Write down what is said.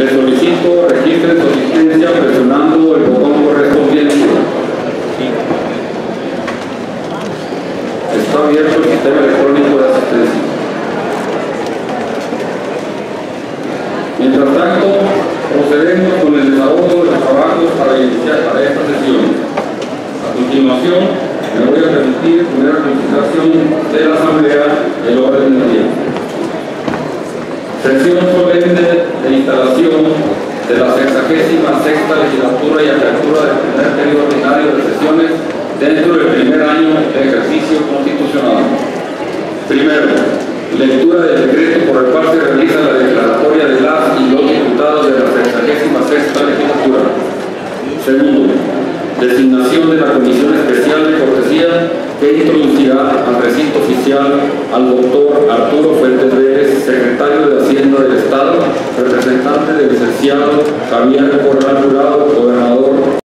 Le solicito registren su asistencia presionando el botón correspondiente. Está abierto el sistema electrónico de asistencia. Mientras tanto, procedemos con el desahogo de los trabajos para iniciar para esta sesión. A continuación, me voy a permitir poner a consideración de la Asamblea el orden del día. Sesión de la 66 legislatura y apertura del primer periodo ordinario de sesiones dentro del primer año de ejercicio constitucional. Primero, lectura del decreto por el cual se realiza la declaratoria de las y los diputados de la 66 legislatura. Segundo, designación de la Comisión Especial de Cortesía que introducirá al recinto oficial al doctor Arturo del licenciado Javier Corral